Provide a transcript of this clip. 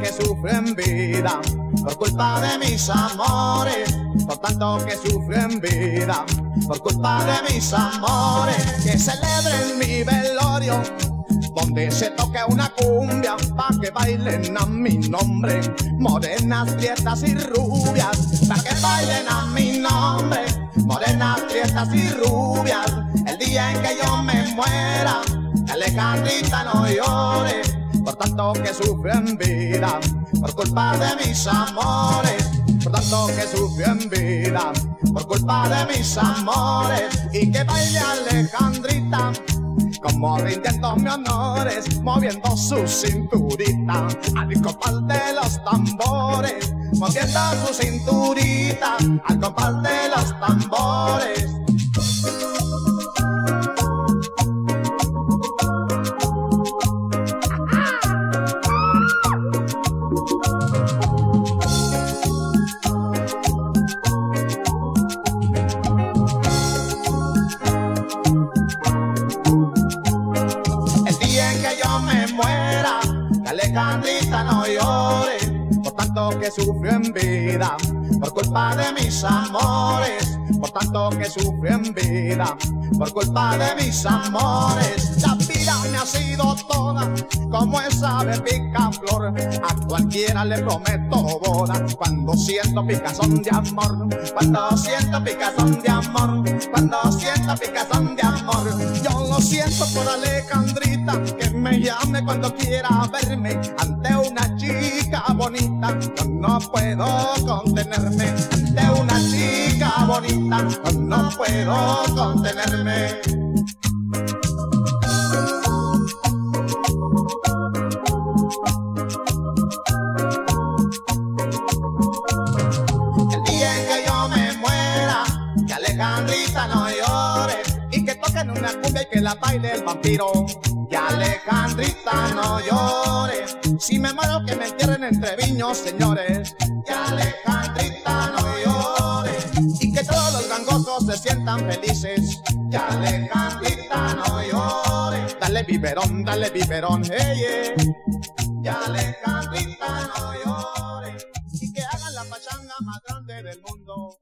que sufro en vida, por culpa de mis amores, por tanto que sufro en vida, por culpa de mis amores, que celebren mi velorio, donde se toque una cumbia, pa' que bailen a mi nombre, morenas, prietas y rubias, pa' que bailen a mi nombre, morenas, prietas y rubias, el día en que yo me muera, Alejandrita no llore por tanto que sufre en vida, por culpa de mis amores, que sufre en vida, por culpa de mis amores, y que baile Alejandrita, como rindiendo mis honores, moviendo su cinturita, al compás de los tambores, moviendo su cinturita, al compás de Alejandrita no llore, por tanto que sufrió en vida, por culpa de mis amores, por tanto que sufrió en vida, por culpa de mis amores. La vida me ha sido toda como esa de picaflor, a cualquiera le prometo boda, cuando siento picazón de amor, cuando siento picazón de amor, cuando siento picazón de amor, por Alejandrita, que me llame cuando quiera verme ante una chica bonita. Yo no puedo contenerme ante una chica bonita. Yo no puedo contenerme. Una cumbia y que la baile el vampiro. Que Alejandrita no llore. Si me muero, que me entierren entre viños, señores. Que Alejandrita no llore. Y que todos los gangosos se sientan felices. Que Alejandrita no llore. Dale biberón, dale biberón, hey, yeah. Que Alejandrita no llore. Y que hagan la pachanga más grande del mundo.